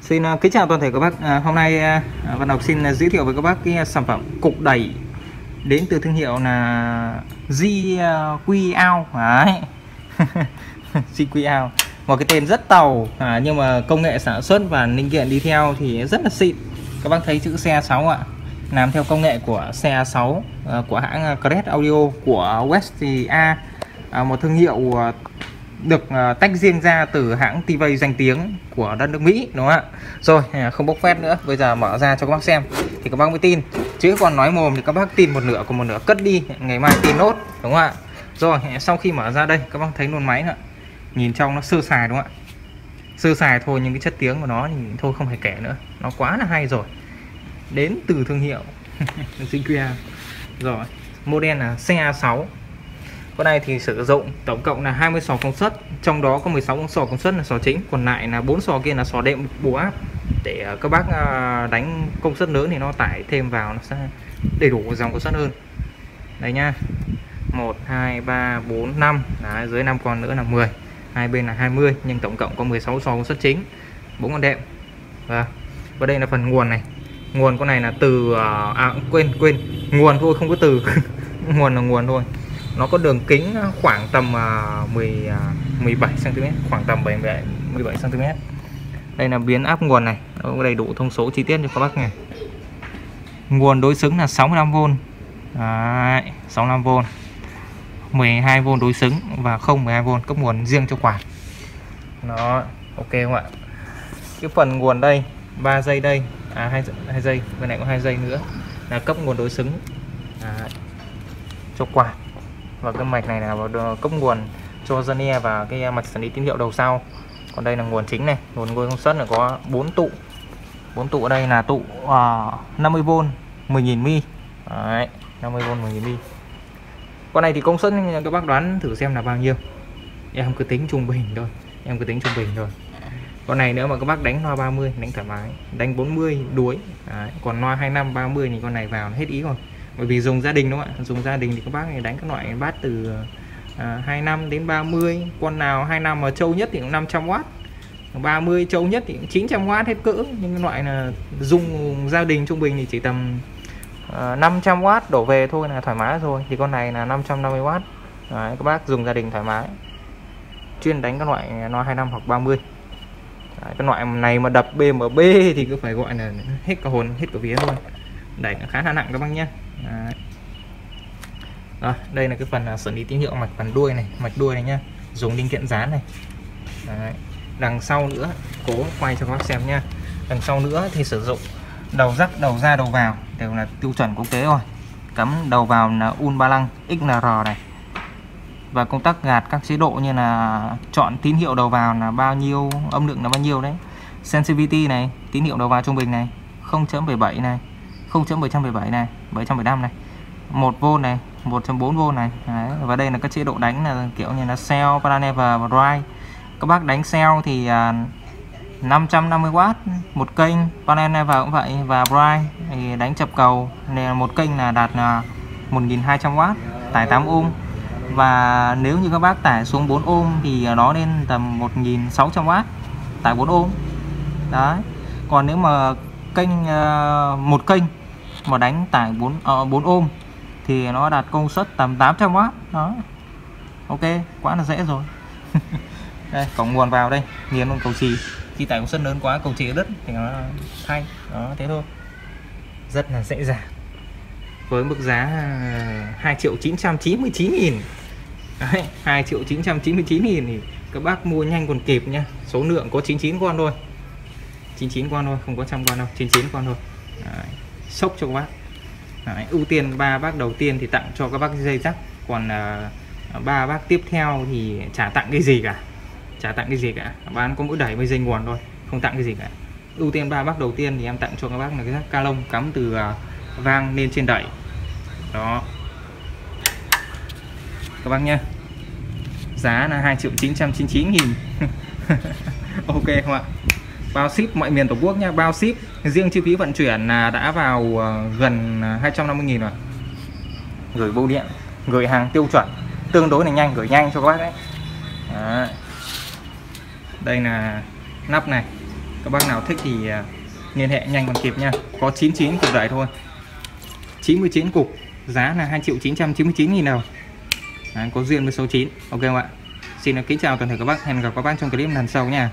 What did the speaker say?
Xin ờ, kính chào toàn thể các bác. À, hôm nay ờ, à, Văn Học xin ờ, giới thiệu với các bác cái sản phẩm cục đẩy đến từ thương hiệu là GQAO. Đấy. GQAO. Một cái tên rất tàu à, nhưng mà công nghệ sản xuất và linh kiện đi theo thì rất là xịn. Các bác thấy chữ xe 6 ạ. Làm theo công nghệ của xe 6 à, của hãng Crest Audio của West A, à, một thương hiệu được à, tách riêng ra từ hãng TV danh tiếng của đất nước Mỹ, đúng không ạ? Rồi à, không bốc phét nữa, bây giờ mở ra cho các bác xem. Thì các bác mới tin. Chứ còn nói mồm thì các bác tin một nửa còn một nửa, cất đi, ngày mai tin nốt, đúng không ạ? Rồi à, sau khi mở ra đây, các bác thấy luôn máy ạ. nhìn trong nó sơ sài, đúng không ạ? Sơ sài thôi, nhưng cái chất tiếng của nó thì thôi không phải kể nữa. Nó quá là hay rồi. Đến từ thương hiệu Zinquia rồi, model là CA6 con này thì sử dụng tổng cộng là 20 sò công suất trong đó có 16 sò công suất là sò chính còn lại là bốn sò kia là sò đệm bù áp. Để ờ, các bác ờ, đánh công suất lớn thì nó tải thêm vào nó sẽ đầy đủ dòng công suất hơn. Đây nha 1 2 3 4 5 Đấy, dưới 5 con nữa là 10 hai bên là 20 nhưng tổng cộng có 16 sò công suất chính. Bốn con đệm. Và và đây là phần nguồn này. Nguồn con này là từ ờ, à quên quên. Nguồn thôi không có từ. Nguồn là nguồn thôi nó có đường kính khoảng tầm 10 17 cm khoảng tầm 77 17 cm đây là biến áp nguồn này nó có đầy đủ thông số chi tiết cho các bác này nguồn đối xứng là 65V Đấy, 65V 12V đối xứng và không 12V cấp nguồn riêng cho quạt. Nó ok không ạ? Cái phần nguồn đây 3 giây đây. À hai, hai giây bên này có hai giây nữa. Là cấp nguồn đối xứng. Đấy, cho quạt và cái mạch này là ờ, cấp nguồn cho dân e và cái ờ, mạch xử lý tín hiệu đầu sau. Còn đây là nguồn chính này nguồn ngôi công suất là có 4 tụ. 4 tụ ở đây là tụ uh, 50V 10.000 mi. Đấy, 50V 10.000 mi. Con này thì công suất các bác đoán thử xem là bao nhiêu. Em cứ tính trung bình thôi em cứ tính trung bình thôi. Con này nữa mà các bác đánh loa 30 đánh thoải mái đánh 40 đuối. Đấy, còn loa 25 30 thì con này vào hết ý rồi bởi vì dùng gia đình đúng không ạ? Dùng gia đình thì các bác này đánh các loại bát từ à, 25 đến 30 con nào 25 mà trâu nhất thì cũng 500W 30 trâu nhất thì cũng 900W hết cỡ. Nhưng cái loại là dùng gia đình trung bình thì chỉ tầm à, 500W đổ về thôi là thoải mái rồi. Thì con này là 550W Đấy, các bác dùng gia đình thoải mái. Chuyên đánh các loại nó 25 hoặc 30 Đấy, cái loại này mà đập BMB thì cứ phải gọi là hết cả hồn hết cả vía luôn. Đẩy khá là nặng các bác nhé. Đấy. Rồi, đây là cái phần à, xử lý tín hiệu mạch phần đuôi này mạch đuôi này nhá. Dùng linh kiện dán này. Đấy. đằng sau nữa cố quay cho các bác xem nha đằng sau nữa thì sử dụng đầu rắc đầu ra đầu vào đều là tiêu chuẩn quốc tế rồi. Cắm đầu vào là un ba lăng XNR này. Và công tắc gạt các chế độ như là chọn tín hiệu đầu vào là bao nhiêu âm lượng là bao nhiêu đấy. Sensitivity này tín hiệu đầu vào trung bình này 0.77 này. 0.777 này 775 này 1V này 1.4V này. Đấy. và đây là các chế độ đánh là kiểu như là cell, paranever và drive các bác đánh cell thì à, uh, 550W một kênh paranever cũng vậy và drive thì đánh chập cầu nên một kênh là đạt là 1200W tải 8 ohm. Và nếu như các bác tải xuống 4 ohm thì nó lên tầm 1600W tải 4 ohm. Đấy. Còn nếu mà kênh uh, một kênh mà đánh tải 4 uh, 4 ôm thì nó đạt công suất tầm 800W đó. Ok quá là dễ rồi. Đây cổng nguồn vào đây. Nghiền luôn cầu trì. Khi tải công suất lớn quá cầu trì đất thì nó thay. Đó thế thôi. Rất là dễ dàng. Với mức giá ờ, 2 triệu 999 nghìn. Đấy, 2 triệu 999 nghìn thì các bác mua nhanh còn kịp nha. Số lượng có 99 con thôi. 99 con thôi không có trăm con đâu 99 con thôi. Đấy sốc cho các bác Đấy, ưu tiên ba bác đầu tiên thì tặng cho các bác dây rắc. Còn uh, ba bác tiếp theo thì trả tặng cái gì cả. Trả tặng cái gì cả. Bán có mỗi đẩy với dây nguồn thôi không tặng cái gì cả. Ưu tiên ba bác đầu tiên thì em tặng cho các bác là cái rắc ca lông cắm từ uh, vang lên trên đẩy. Đó. Các bác nhé giá là 2 triệu 999 nghìn. Ok không ạ? Bao ship mọi miền tổ quốc nha bao ship. Riêng chi phí vận chuyển là đã vào à, gần à, 250.000 rồi. Gửi bưu điện gửi hàng tiêu chuẩn. Tương đối là nhanh gửi nhanh cho các bác đấy. Đó. đây là nắp này. Các bác nào thích thì à, liên hệ nhanh còn kịp nha có 99 cục đẩy thôi. 99 cục. Giá là 2 triệu 999 nghìn đồng. Đấy, có duyên với số 9 ok không ạ? Xin kính chào toàn thể các bác. Hẹn gặp các bác trong clip lần sau nha